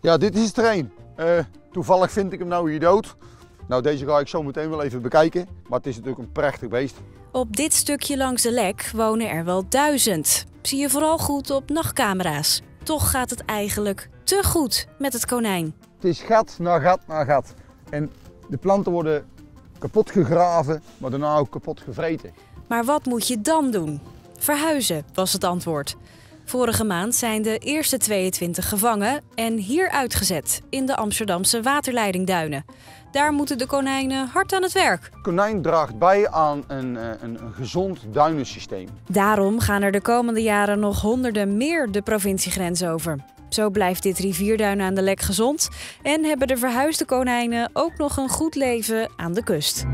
Ja, dit is het terrein. Uh, toevallig vind ik hem nou hier dood. Nou, deze ga ik zo meteen wel even bekijken. Maar het is natuurlijk een prachtig beest. Op dit stukje langs de lek wonen er wel duizend. Zie je vooral goed op nachtcamera's. Toch gaat het eigenlijk te goed met het konijn. Het is gat na gat na gat. En de planten worden kapot gegraven, maar daarna ook kapot gevreten. Maar wat moet je dan doen? Verhuizen was het antwoord. Vorige maand zijn de eerste 22 gevangen en hier uitgezet in de Amsterdamse waterleidingduinen. Daar moeten de konijnen hard aan het werk. Konijn draagt bij aan eh, een, een, gezond duinensysteem. Daarom gaan er de komende jaren nog honderden meer de provinciegrens over. Zo blijft dit rivierduin aan de lek gezond en hebben de verhuisde konijnen ook nog een goed leven aan de kust.